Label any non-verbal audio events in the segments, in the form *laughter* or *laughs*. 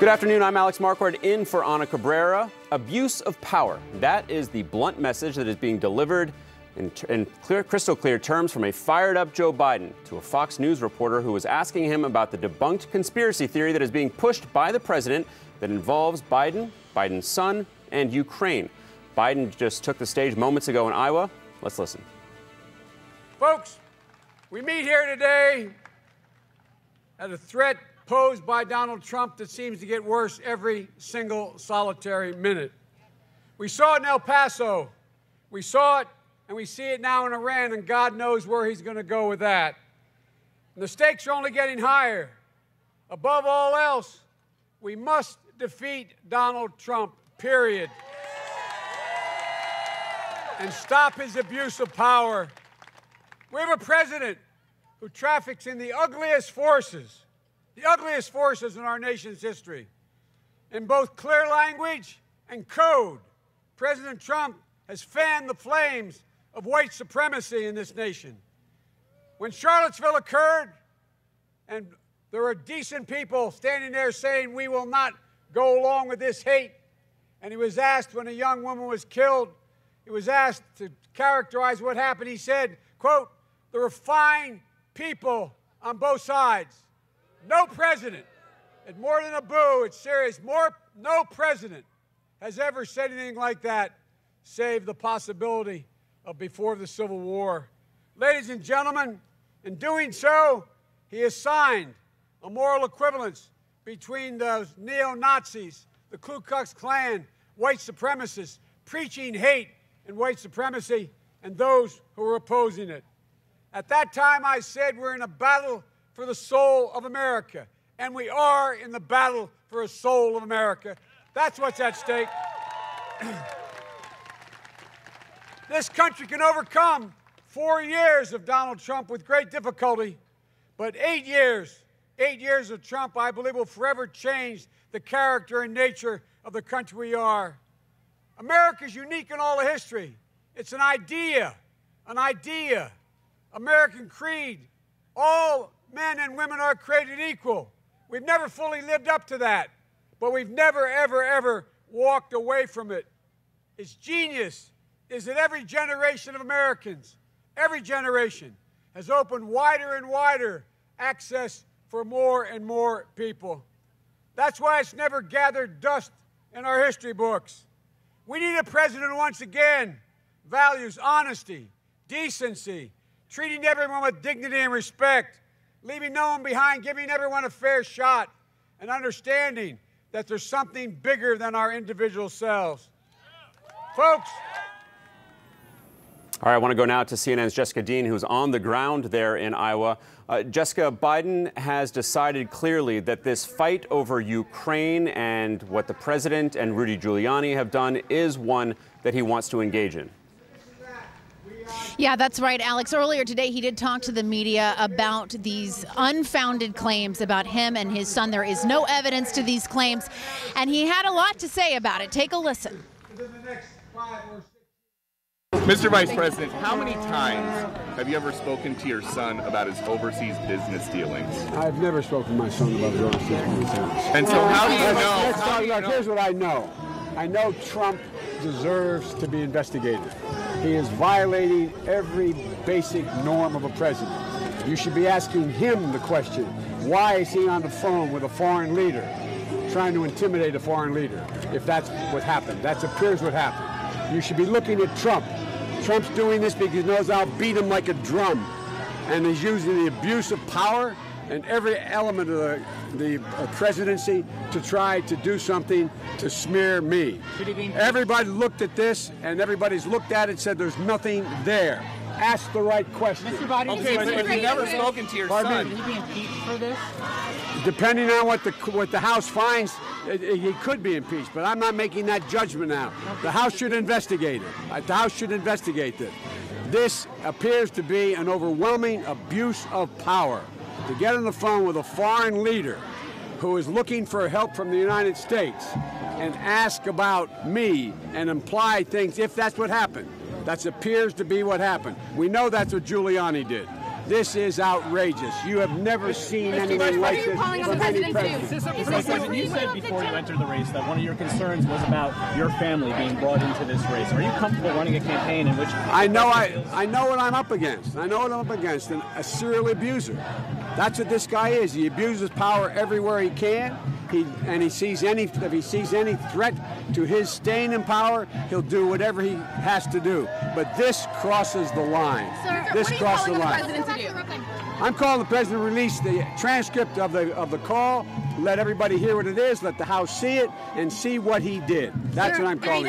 Good afternoon. I'm Alex Marquardt in for Ana Cabrera. Abuse of power. That is the blunt message that is being delivered in, in clear, crystal clear terms from a fired up Joe Biden to a Fox News reporter who was asking him about the debunked conspiracy theory that is being pushed by the president that involves Biden, Biden's son, and Ukraine. Biden just took the stage moments ago in Iowa. Let's listen. Folks, we meet here today at a threat posed by Donald Trump that seems to get worse every single solitary minute. We saw it in El Paso. We saw it and we see it now in Iran, and God knows where he's going to go with that. And the stakes are only getting higher. Above all else, we must defeat Donald Trump, period. And stop his abuse of power. We have a president who traffics in the ugliest forces the ugliest forces in our nation's history. In both clear language and code, President Trump has fanned the flames of white supremacy in this nation. When Charlottesville occurred, and there were decent people standing there saying, We will not go along with this hate, and he was asked when a young woman was killed, he was asked to characterize what happened. He said, quote, there were fine people on both sides. No president, and more than a boo, it's serious, more, no president has ever said anything like that, save the possibility of before the Civil War. Ladies and gentlemen, in doing so, he has signed a moral equivalence between those neo Nazis, the Ku Klux Klan, white supremacists, preaching hate and white supremacy, and those who are opposing it. At that time, I said we're in a battle for the soul of America. And we are in the battle for a soul of America. That's what's at stake. *clears throat* this country can overcome four years of Donald Trump with great difficulty, but eight years, eight years of Trump, I believe, will forever change the character and nature of the country we are. America is unique in all of history. It's an idea, an idea. American creed. All men and women are created equal. We've never fully lived up to that, but we've never, ever, ever walked away from it. Its genius is that every generation of Americans, every generation, has opened wider and wider access for more and more people. That's why it's never gathered dust in our history books. We need a president who, once again, values honesty, decency, treating everyone with dignity and respect, leaving no one behind, giving everyone a fair shot, and understanding that there's something bigger than our individual selves. Folks, all right, I want to go now to CNN's Jessica Dean, who's on the ground there in Iowa. Uh, Jessica, Biden has decided clearly that this fight over Ukraine and what the president and Rudy Giuliani have done is one that he wants to engage in. Yeah, that's right, Alex. Earlier today, he did talk to the media about these unfounded claims about him and his son. There is no evidence to these claims, and he had a lot to say about it. Take a listen. Mr. Vice President, how many times have you ever spoken to your son about his overseas business dealings? I've never spoken to my son about his overseas business dealings. And so, how do you know? Let's talk about, here's what I know. I know Trump deserves to be investigated. He is violating every basic norm of a president. You should be asking him the question why is he on the phone with a foreign leader, trying to intimidate a foreign leader, if that's what happened? That appears what happened. You should be looking at Trump. Trump's doing this because he knows I'll beat him like a drum. And he's using the abuse of power and every element of the, the uh, presidency to try to do something to smear me. Everybody looked at this, and everybody's looked at it and said there's nothing there. Ask the right question. Mr. Biden, okay, but if you've never spoken to your Pardon son, can he be impeached for this? Depending on what the what the House finds, it, it, he could be impeached. But I'm not making that judgment now. The House should investigate it. The House should investigate this. This appears to be an overwhelming abuse of power to get on the phone with a foreign leader who is looking for help from the United States and ask about me and imply things if that's what happened. That appears to be what happened. We know that's what Giuliani did. This is outrageous. You have never seen anything like this from any president. Mr. President, you said before you entered the race that one of your concerns was about your family being brought into this race. Are you comfortable running a campaign in which I know I I know what I'm up against. I know what I'm up against. And a serial abuser. That's what this guy is. He abuses power everywhere he can. He, and he sees any if he sees any threat to his staying in power, he'll do whatever he has to do. But this crosses the line. Sir, this what are you crosses the line. the president to do? I'm calling the president to release the transcript of the of the call. Let everybody hear what it is. Let the House see it and see what he did. That's what I'm calling.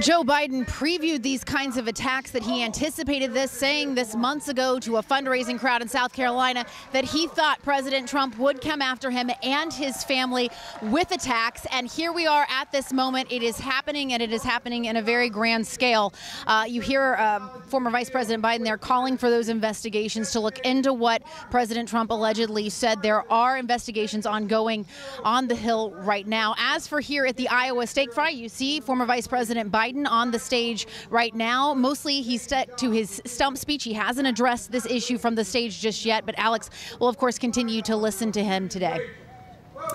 Joe Biden previewed these kinds of attacks that he anticipated this, saying this months ago to a fundraising crowd in South Carolina that he thought President Trump would come after him and his family with attacks. And here we are at this moment. It is happening, and it is happening in a very grand scale. Uh, you hear uh, former Vice President Biden there calling for those investigations to look into what President Trump allegedly said. There are investigations ongoing on the Hill right now. As for here at the Iowa Steak Fry, you see former Vice President Biden on the stage right now. Mostly he's stuck to his stump speech. He hasn't addressed this issue from the stage just yet, but Alex will, of course, continue to listen to him today.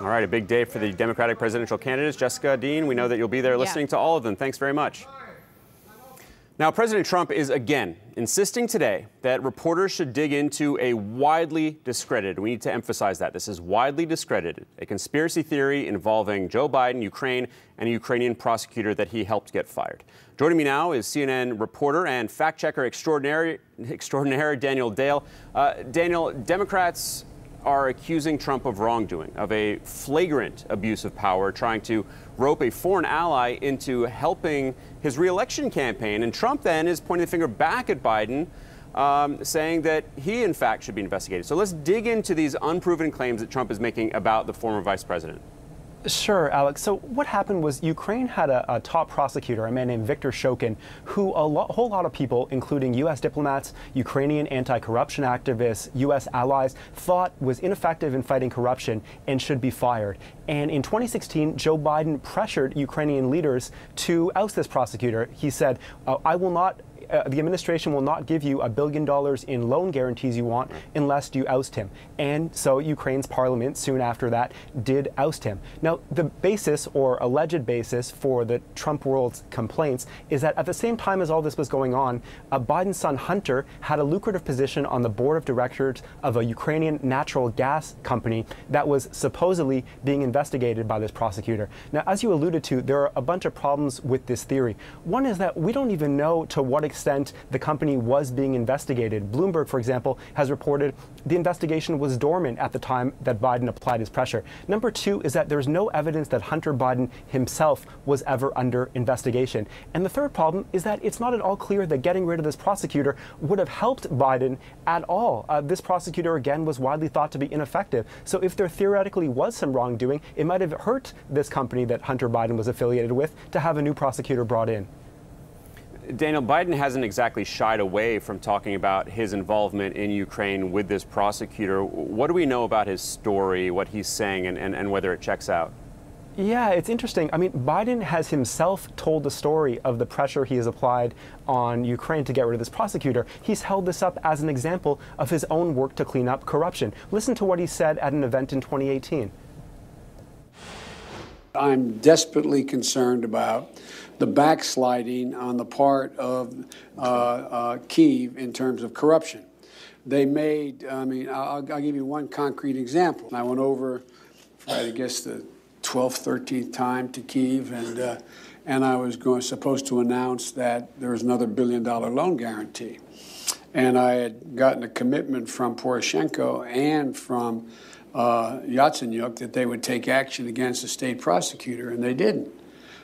All right, a big day for the Democratic presidential candidates. Jessica Dean, we know that you'll be there listening to all of them. Thanks very much. Now, President Trump is again insisting today that reporters should dig into a widely discredited, we need to emphasize that this is widely discredited, a conspiracy theory involving Joe Biden, Ukraine, and a Ukrainian prosecutor that he helped get fired. Joining me now is CNN reporter and fact checker extraordinary, extraordinaire Daniel Dale. Uh, Daniel, Democrats are accusing Trump of wrongdoing, of a flagrant abuse of power, trying to rope a foreign ally into helping his reelection campaign. And Trump then is pointing the finger back at Biden, um, saying that he, in fact, should be investigated. So let's dig into these unproven claims that Trump is making about the former vice president. Sure, Alex. So what happened was Ukraine had a, a top prosecutor, a man named Viktor Shokin, who a lo- whole lot of people, including U.S. diplomats, Ukrainian anti-corruption activists, U.S. allies, thought was ineffective in fighting corruption and should be fired. And in 2016, Joe Biden pressured Ukrainian leaders to oust this prosecutor. He said, uh, "I will not." Uh, the administration will not give you a billion dollars in loan guarantees you want unless you oust him. And so Ukraine's parliament soon after that did oust him. Now, the basis or alleged basis for the Trump world's complaints is that at the same time as all this was going on, uh, Biden's son Hunter had a lucrative position on the board of directors of a Ukrainian natural gas company that was supposedly being investigated by this prosecutor. Now, as you alluded to, there are a bunch of problems with this theory. One is that we don't even know to what extent the company was being investigated. Bloomberg, for example, has reported the investigation was dormant at the time that Biden applied his pressure. Number two is that there's no evidence that Hunter Biden himself was ever under investigation. And the third problem is that it's not at all clear that getting rid of this prosecutor would have helped Biden at all. Uh, this prosecutor, again, was widely thought to be ineffective. So if there theoretically was some wrongdoing, it might have hurt this company that Hunter Biden was affiliated with to have a new prosecutor brought in. Daniel, Biden hasn't exactly shied away from talking about his involvement in Ukraine with this prosecutor. What do we know about his story, what he's saying, and, and, and whether it checks out? Yeah, it's interesting. I mean, Biden has himself told the story of the pressure he has applied on Ukraine to get rid of this prosecutor. He's held this up as an example of his own work to clean up corruption. Listen to what he said at an event in 2018. I'm desperately concerned about the backsliding on the part of uh, uh, Kiev in terms of corruption. They made, I mean, I'll, I'll, give you one concrete example. I went over, I guess, the 12th, 13th time to Kiev, and, uh, and I was going, supposed to announce that there was another billion dollar loan guarantee. And I had gotten a commitment from Poroshenko and from uh, Yatsenyuk that they would take action against the state prosecutor, and they didn't.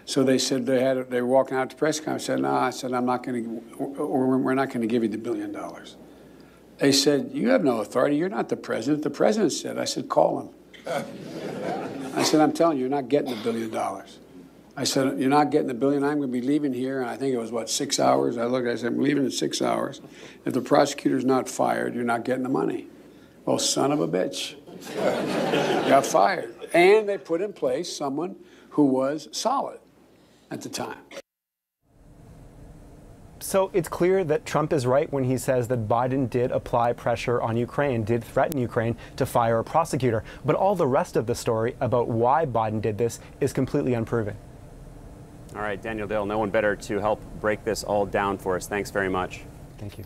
So they said they had they were walking out to press conference. Said, "No," I said, "I'm not going to, or we're not going to give you the billion dollars." They said, "You have no authority. You're not the president." The president said, "I said, call him." *laughs* I said, "I'm telling you, you're not getting the billion dollars." I said, "You're not getting the billion. I'm going to be leaving here." And I think it was what six hours. I looked. I said, "I'm leaving in six hours. If the prosecutor's not fired, you're not getting the money." Well, son of a bitch, *laughs* got fired, and they put in place someone who was solid at the time. So it's clear that Trump is right when he says that Biden did apply pressure on Ukraine, did threaten Ukraine to fire a prosecutor. But all the rest of the story about why Biden did this is completely unproven. All right, Daniel Dale, no one better to help break this all down for us. Thanks very much. Thank you.